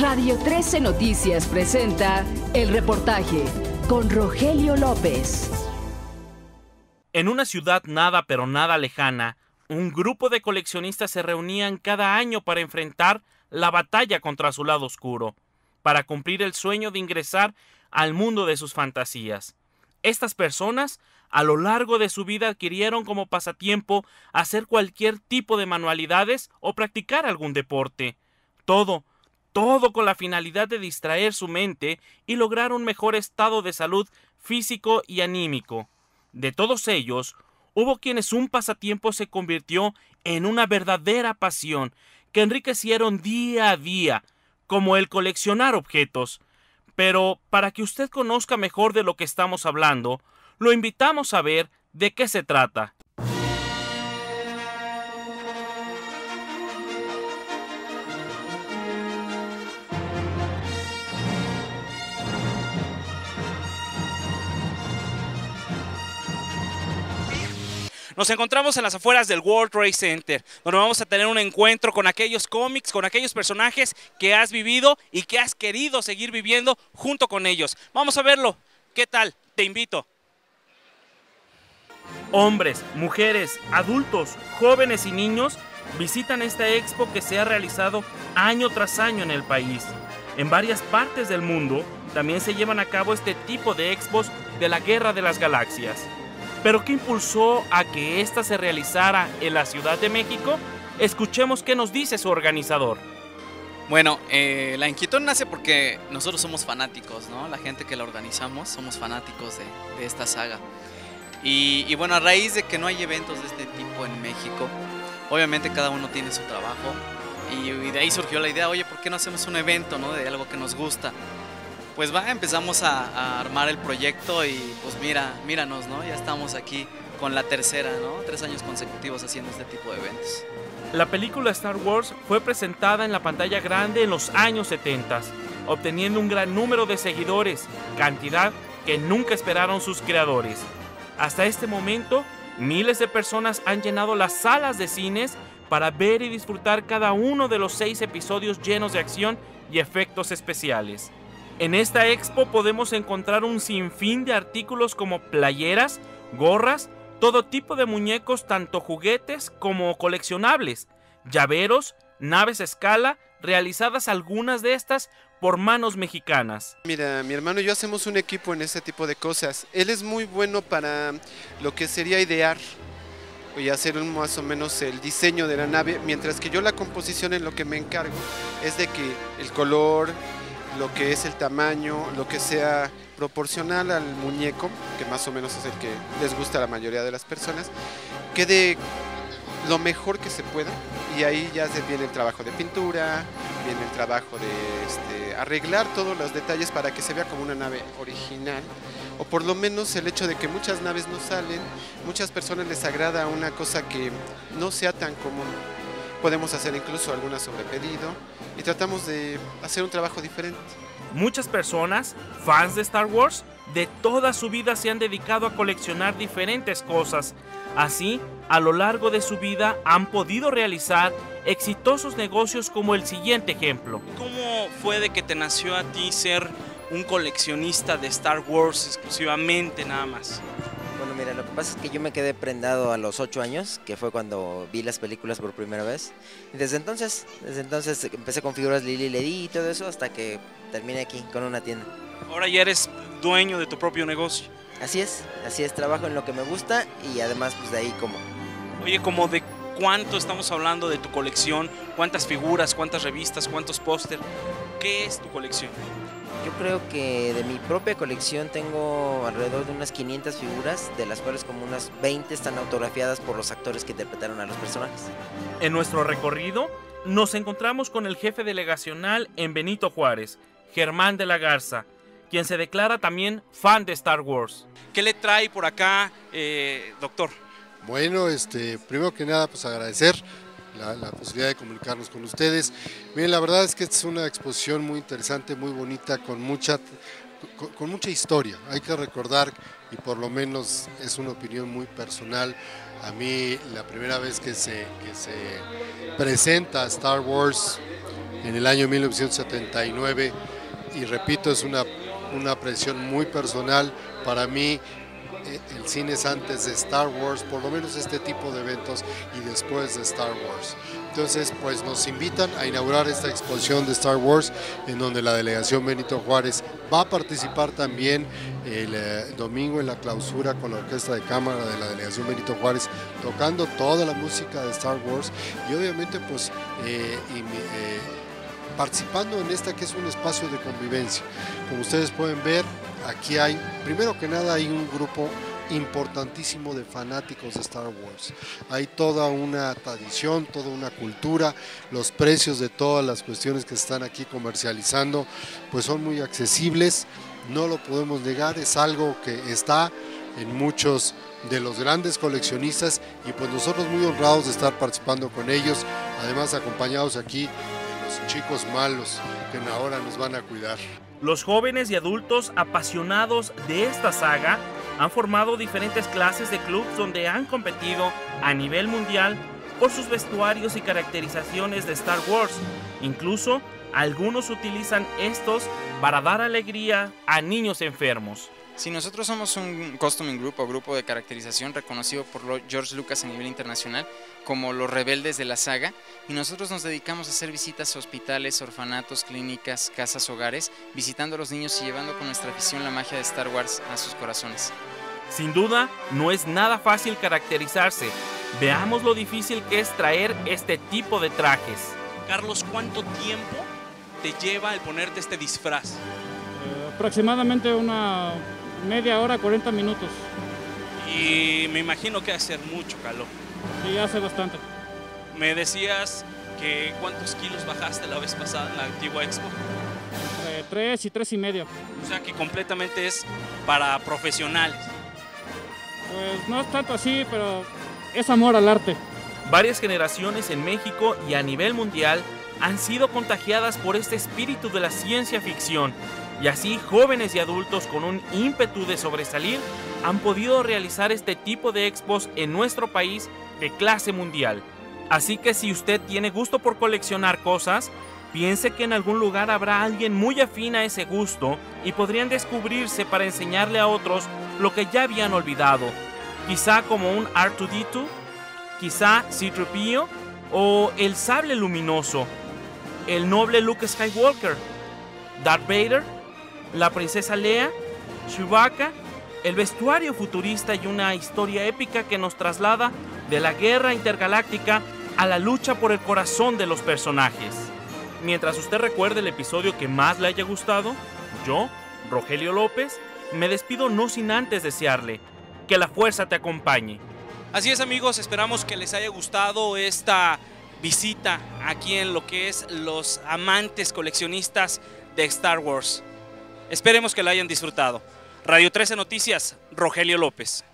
Radio 13 Noticias presenta el reportaje con Rogelio López. En una ciudad nada pero nada lejana, un grupo de coleccionistas se reunían cada año para enfrentar la batalla contra su lado oscuro, para cumplir el sueño de ingresar al mundo de sus fantasías. Estas personas a lo largo de su vida adquirieron como pasatiempo hacer cualquier tipo de manualidades o practicar algún deporte. Todo, todo con la finalidad de distraer su mente y lograr un mejor estado de salud físico y anímico. De todos ellos, hubo quienes un pasatiempo se convirtió en una verdadera pasión que enriquecieron día a día, como el coleccionar objetos. Pero para que usted conozca mejor de lo que estamos hablando, lo invitamos a ver de qué se trata. Nos encontramos en las afueras del World Trade Center, donde vamos a tener un encuentro con aquellos cómics, con aquellos personajes que has vivido y que has querido seguir viviendo junto con ellos. Vamos a verlo. ¿Qué tal? Te invito. Hombres, mujeres, adultos, jóvenes y niños visitan esta expo que se ha realizado año tras año en el país. En varias partes del mundo también se llevan a cabo este tipo de expos de la Guerra de las Galaxias. Pero ¿qué impulsó a que ésta se realizara en la Ciudad de México? Escuchemos qué nos dice su organizador. Bueno, eh, la inquietud nace porque nosotros somos fanáticos, ¿no? La gente que la organizamos somos fanáticos de, de esta saga. Y, y, bueno, a raíz de que no hay eventos de este tipo en México, obviamente cada uno tiene su trabajo. Y, y de ahí surgió la idea, oye, ¿por qué no hacemos un evento, ¿no? De algo que nos gusta pues va, empezamos a, armar el proyecto y pues mira, míranos, ¿no? Ya estamos aquí con la tercera, ¿no? Tres años consecutivos haciendo este tipo de eventos. La película Star Wars fue presentada en la pantalla grande en los años 70, obteniendo un gran número de seguidores, cantidad que nunca esperaron sus creadores. Hasta este momento, miles de personas han llenado las salas de cines para ver y disfrutar cada uno de los seis episodios llenos de acción y efectos especiales. En esta expo podemos encontrar un sinfín de artículos como playeras, gorras, todo tipo de muñecos, tanto juguetes como coleccionables, llaveros, naves a escala, realizadas algunas de estas por manos mexicanas. Mira, mi hermano y yo hacemos un equipo en este tipo de cosas. Él es muy bueno para lo que sería idear y hacer más o menos el diseño de la nave, mientras que yo la composición en lo que me encargo es de que el color, lo que es el tamaño, lo que sea proporcional al muñeco, que más o menos es el que les gusta a la mayoría de las personas, quede lo mejor que se pueda. Y ahí ya viene el trabajo de pintura, viene el trabajo de este, arreglar todos los detalles para que se vea como una nave original. O por lo menos el hecho de que muchas naves no salen, muchas personas les agrada una cosa que no sea tan común podemos hacer incluso alguna sobre pedido y tratamos de hacer un trabajo diferente. Muchas personas, fans de Star Wars, de toda su vida se han dedicado a coleccionar diferentes cosas. Así, a lo largo de su vida han podido realizar exitosos negocios como el siguiente ejemplo. ¿Cómo fue de que te nació a ti ser un coleccionista de Star Wars exclusivamente nada más? Mira, lo que pasa es que yo me quedé prendado a los 8 años, que fue cuando vi las películas por primera vez. Y desde entonces, desde entonces empecé con figuras Lili Ledi y todo eso hasta que terminé aquí con una tienda. Ahora ya eres dueño de tu propio negocio. Así es, así es, trabajo en lo que me gusta y además pues de ahí como. Oye, como de cuánto estamos hablando de tu colección, cuántas figuras, cuántas revistas, cuántos póster, ¿qué es tu colección? Yo creo que de mi propia colección tengo alrededor de unas 500 figuras, de las cuales como unas 20 están autografiadas por los actores que interpretaron a los personajes. En nuestro recorrido nos encontramos con el jefe delegacional en Benito Juárez, Germán de la Garza, quien se declara también fan de Star Wars. ¿Qué le trae por acá, eh, doctor? Bueno, este, primero que nada, pues agradecer la, la, posibilidad de comunicarnos con ustedes. Miren, la verdad es que es una exposición muy interesante, muy bonita, con mucha, con, con, mucha historia. Hay que recordar, y por lo menos es una opinión muy personal, a mí la primera vez que se, que se presenta Star Wars en el año 1979 y repito, es una, una apreciación muy personal. Para mí el cine es antes de Star Wars, por lo menos este tipo de eventos y después de Star Wars. Entonces, pues nos invitan a inaugurar esta exposición de Star Wars, en donde la delegación Benito Juárez va a participar también el eh, domingo en la clausura con la orquesta de cámara de la delegación Benito Juárez, tocando toda la música de Star Wars y obviamente pues eh, participando en esta que es un espacio de convivencia. Como ustedes pueden ver, aquí hay, primero que nada, hay un grupo importantísimo de fanáticos de Star Wars. Hay toda una tradición, toda una cultura, los precios de todas las cuestiones que están aquí comercializando, pues son muy accesibles, no lo podemos negar, es algo que está en muchos de los grandes coleccionistas y pues nosotros muy honrados de estar participando con ellos, además acompañados aquí de los chicos malos que ahora nos van a cuidar. Los jóvenes y adultos apasionados de esta saga han formado diferentes clases de clubs donde han competido a nivel mundial por sus vestuarios y caracterizaciones de Star Wars. Incluso algunos utilizan estos para dar alegría a niños enfermos. Si nosotros somos un costuming group o grupo de caracterización reconocido por George Lucas a nivel internacional como los rebeldes de la saga, y nosotros nos dedicamos a hacer visitas a hospitales, orfanatos, clínicas, casas, hogares, visitando a los niños y llevando con nuestra afición la magia de Star Wars a sus corazones. Sin duda, no es nada fácil caracterizarse. Veamos lo difícil que es traer este tipo de trajes. Carlos, ¿cuánto tiempo te lleva el ponerte este disfraz? Eh, aproximadamente una media hora, 40 minutos. Y me imagino que hace mucho calor. Sí, hace bastante. Me decías que cuántos kilos bajaste la vez pasada en la antigua expo. Entre 3 y tres y medio. O sea que completamente es para profesionales. Pues no es tanto así, pero es amor al arte. Varias generaciones en México y a nivel mundial han sido contagiadas por este espíritu de la ciencia ficción y así jóvenes y adultos con un ímpetu de sobresalir han podido realizar este tipo de expos en nuestro país de clase mundial. Así que si usted tiene gusto por coleccionar cosas, piense que en algún lugar habrá alguien muy afín a ese gusto y podrían descubrirse para enseñarle a otros lo que ya habían olvidado. Quizá como un R2D2, quizá c o el sable luminoso, el noble Luke Skywalker, Darth Vader la princesa Lea, Chewbacca, el vestuario futurista y una historia épica que nos traslada de la guerra intergaláctica a la lucha por el corazón de los personajes. Mientras usted recuerde el episodio que más le haya gustado, yo, Rogelio López, me despido no sin antes desearle que la fuerza te acompañe. Así es amigos, esperamos que les haya gustado esta visita aquí en lo que es los amantes coleccionistas de Star Wars. Esperemos que la hayan disfrutado. Radio 13 Noticias, Rogelio López.